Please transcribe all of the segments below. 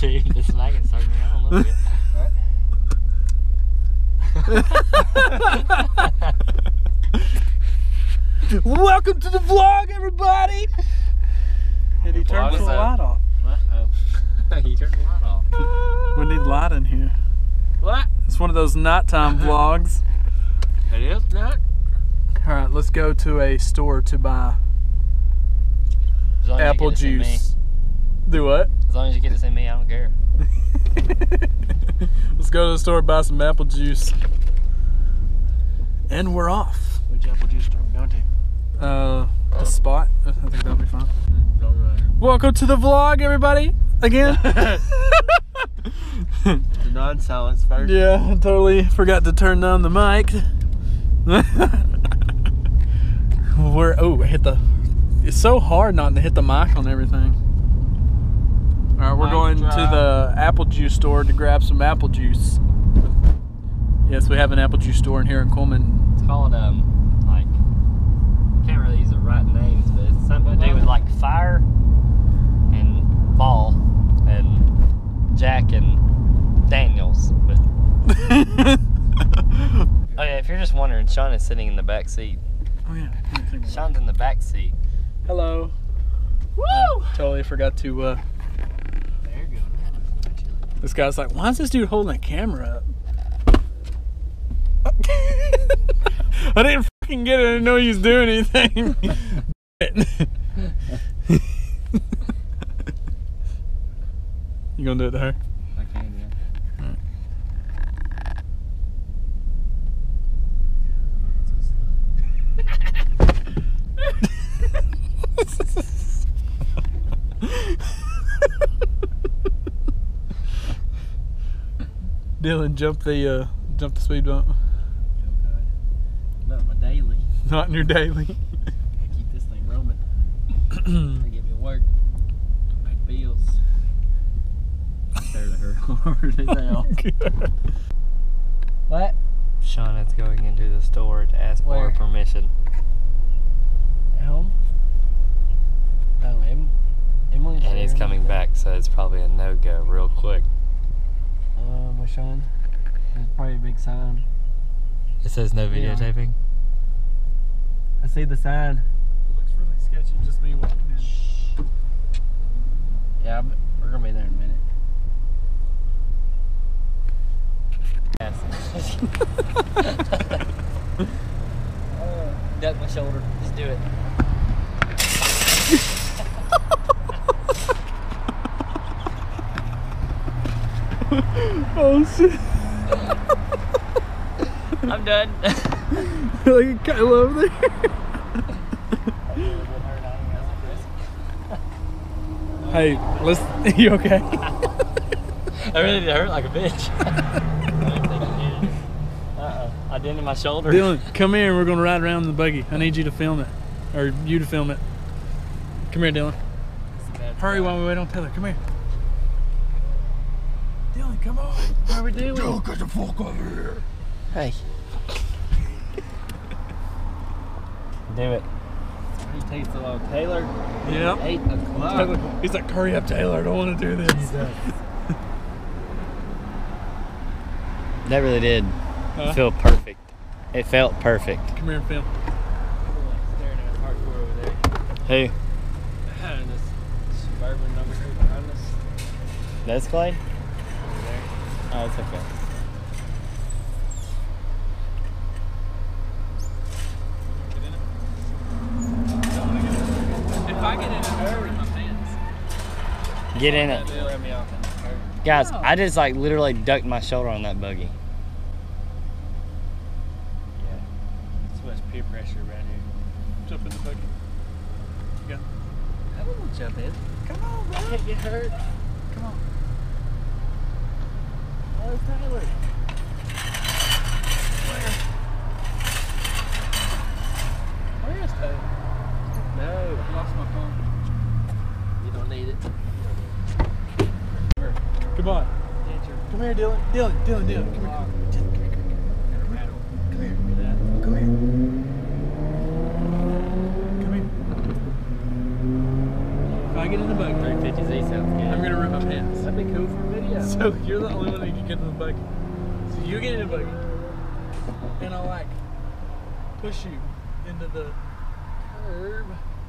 Dude, this wagon's turning around a little bit. Welcome to the vlog, everybody. And he turned the light off. What? Oh. you turned the light off. We need light in here. What? It's one of those nighttime vlogs. It is not. All right, let's go to a store to buy As long as you apple get to see me. juice. Do what? As long as you get to see me, I don't care. let's go to the store buy some apple juice. And we're off. Which apple juice store we going to? Uh, the spot. I think that'll be fine. Welcome to the vlog, everybody. Again. The non-silence first. Yeah, I totally forgot to turn down the mic. We're oh, I hit the. It's so hard not to hit the mic on everything. All right, we're going to the apple juice store to grab some apple juice. Yes, we have an apple juice store in here in Coleman. It's called um like I can't really use the right names, but it's something to do with like fire and ball and Jack and Daniels. But oh yeah, if you're just wondering, Sean is sitting in the back seat. Oh yeah. Sean's in the back seat. Hello. Woo! totally forgot to. uh There you go. This guy's like, why is this dude holding a camera up? I didn't fucking get it. I didn't know he was doing anything. you gonna do it to her? I can, yeah. Dylan, jump the uh, jump the speed bump. Not my daily. Not in your daily. I keep this thing roaming. They give me work. Pay bills. There to her hard as hell. What? Sean is going into the store to ask Where? for permission. At home? Oh, em- Emily's And he's coming back, so it's probably a no go real quick. Um, with Sean. There's probably a big sign. It says no Yeah. videotaping. I see the sign. It looks really sketchy. Just me walking in. Yeah, I'm- we're gonna be there in a minute. Yes. Duck my shoulder. Just do it. Oh shit! I'm done. like Kyle over there. Hey, listen. You okay? I really did hurt like a bitch. Uh-oh. I dented my shoulder. Dylan, come here. We're gonna ride around in the buggy. I need you to film it, or you to film it. Come here, Dylan. Hurry while we wait on Taylor. Come here. Dylan, come on. What are we doing? Dylan, get the fuck over here. Hey. Do it. He takes a long Taylor. Yep. Eight o'clock. Taylor, he's like, hurry up, Taylor. I don't want to do this. That really did Huh? feel perfect. It felt perfect. Come here and film. Staring at hardcore over there. Who? And this suburban number two behind us. That's Clay? Oh, it's okay. If I get in a hurry, my pants. Get in it. They'll let me off. Guys, I just like literally ducked my shoulder on that buggy. Yeah. Too much peer pressure around here. Jump in the buggy. You got I don't want to jump in. Come on, bro. I can't get hurt. Come on. Oh, Tyler. Where is Taylor? No, I lost my phone. you don't need it. Come on. Come here, Dylan. Dylan, Dylan, Dylan. Come here. Get in the buggy, 350Z sounds good. I'm gonna rip my house. That'd be cool for video. So you're the only one that can get in the buggy. So you get in the buggy, and I'll like push you into the curb.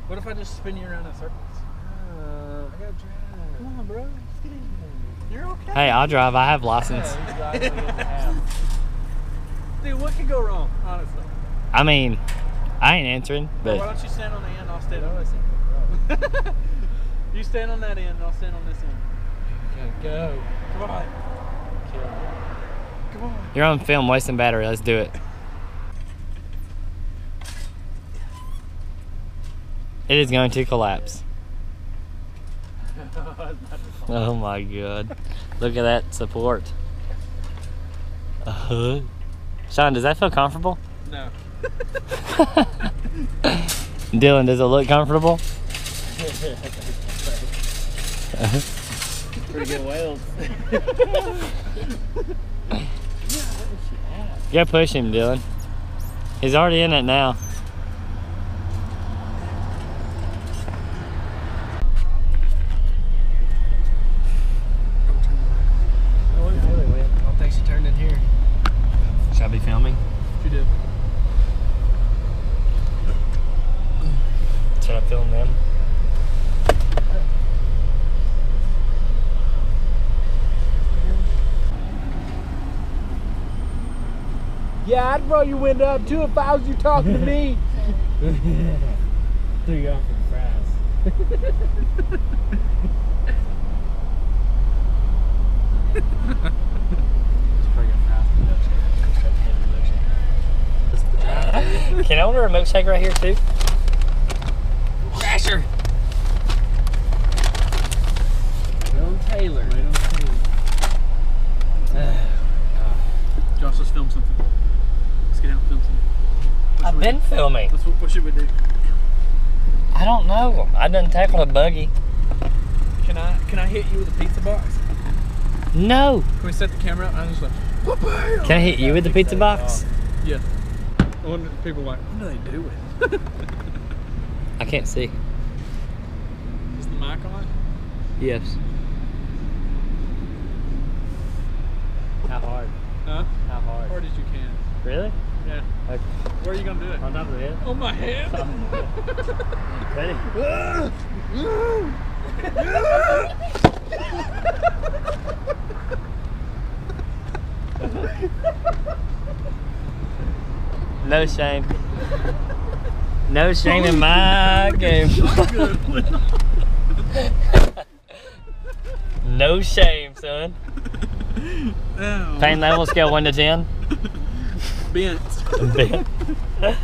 What if I just spin you around in circles? Uh, I gotta drive. Come bro. Let's get in here. You're okay. Hey, I'll drive. I have license. Yeah, he's driving me in the house. Dude, what could go wrong, honestly? I mean, I ain't answering, But Why don't you stand on the end? I'll stand on this end. you stand on that end, and I'll stand on this end. Gotta go. Come on. Kill. Come on. you're on film wasting battery. Let's do it. It is going to collapse. Oh my god. Look at that support. Uh-huh. Sean, does that feel comfortable? No. Dylan, does it look comfortable? Pretty good whales. Gotta push him, Dylan. He's already in it now. I don't think she turned in here. Should I be filming? You did. Should I film them? Yeah, I'd roll your window up too if I was you talking to me. Threw you off for fries. Can I order a milkshake right here too? Crasher. Young Taylor. Josh, let's film something. Let's get out and film something. What I've should we been do? filming. Let's, what should we do? I don't know. I done tackled a buggy. Can I can I hit you with a pizza box? No. Can we set the camera up? I'm just like, Can I hit you with the pizza box? yeah. I wonder if people are like, what do they do with? I can't see. Is the mic on? Yes. How hard? Huh? How hard? Hard as you can. Really? Yeah. Okay. Where are you gonna do it? On top of the head. On my head. Ready? No shame. No shame in my game. no shame, son. Pain level scale 1 to 10. Bent. bent.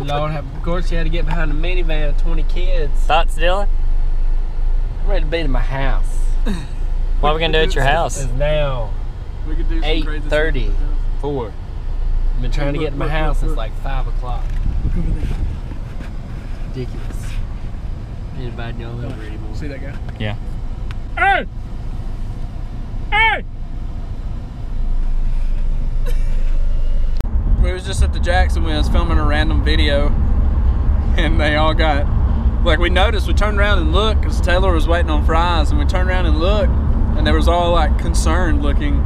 Lord, have, of course, you had to get behind a minivan of 20 kids. Thoughts, Dylan? I'm ready to be to my house. What are we gonna do at your house? It's now We could do some crazy 8:30. stuff. four. I've been trying to get to my Look, look, house since like five o'clock. Look over there. Ridiculous. Anybody know over anymore? See that guy? Yeah. Hey! Hey! We was just at the Jackson. We was filming a random video, and they all got like we noticed. We turned around and looked because Taylor was waiting on fries, and we turned around and looked, and they was all like concerned looking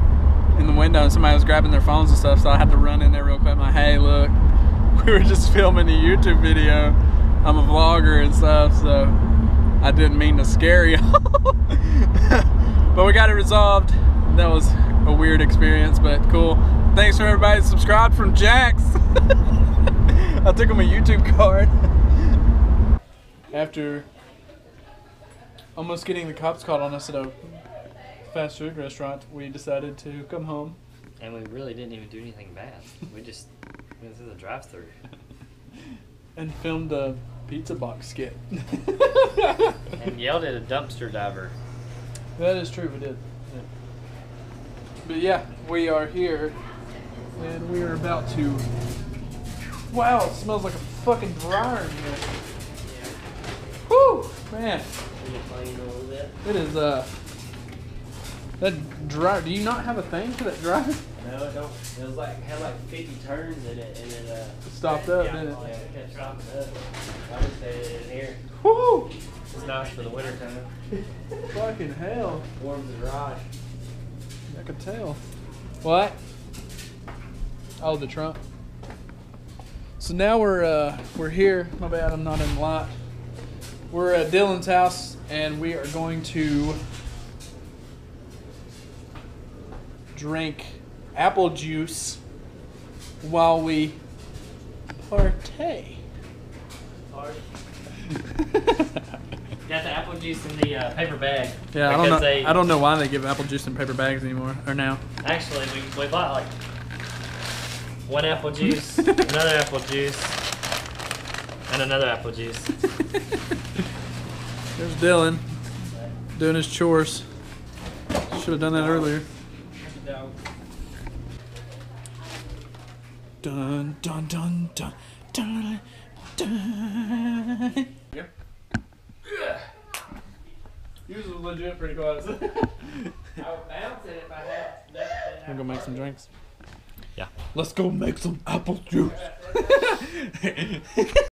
in the window, and somebody was grabbing their phones and stuff. So I had to run in there real quick. I'm like, hey, look, we were just filming a YouTube video. I'm a vlogger and stuff, so I didn't mean to scare you. but we got it resolved. That was a weird experience, but cool. Thanks for everybody that subscribed from Jax. I took him a YouTube card. After almost getting the cops caught on us at a fast food restaurant, we decided to come home. And we really didn't even do anything bad. We just went through the drive through. and filmed a pizza box skit. And yelled at a dumpster diver. That is true, we did. But yeah, we are here, and we are about to. Wow, it smells like a fucking dryer in here. Whew, man, it is uh. That dryer. Do you not have a thing for that dryer? No, it don't. It was like had like 50 turns in it, and it uh. Stopped up, didn't it? yeah, it kept stopping up. I in here. Whoo! It's nice for the winter time. Fucking hell. Warms the garage. I could tell. What? Oh, the trunk. So now we're uh, we're here. My bad, I'm not in the lot. We're at Dylan's house, and we are going to drink apple juice while we partay. Got the apple juice in the uh, paper bag. Yeah, I don't know. They, I don't know why they give apple juice in paper bags anymore or now. Actually, we, we bought like one apple juice, another apple juice, and another apple juice. There's Dylan doing his chores. Should have done that earlier. Dun dun dun dun dun dun. Yep. Yours was legit pretty close. I would bounce it if I had that. I'm gonna make some drinks. Yeah. Let's go make some apple juice.